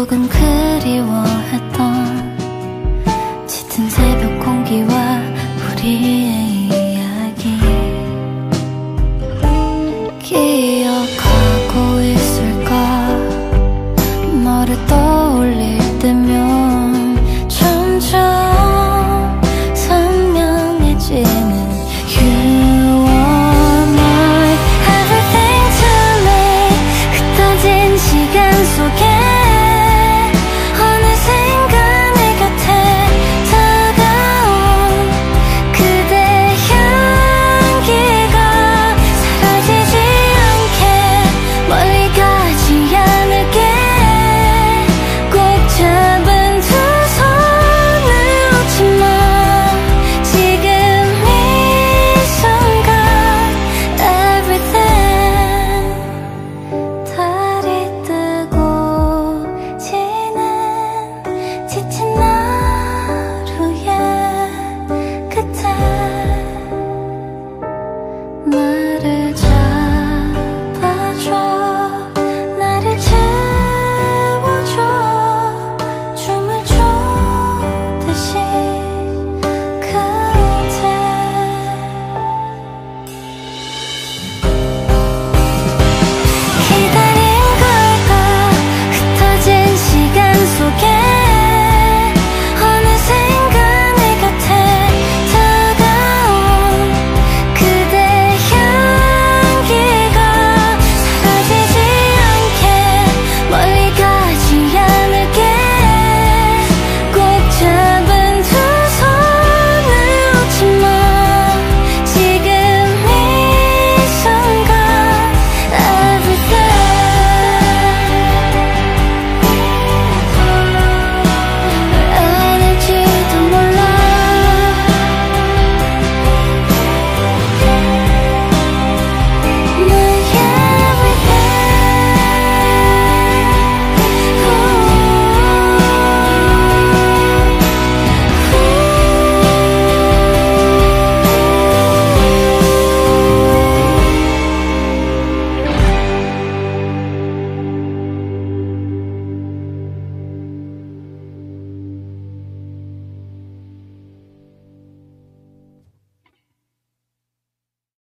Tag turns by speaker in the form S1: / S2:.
S1: 조금 그리워했던 짙은 새벽 공기와 우리의 이야기 음,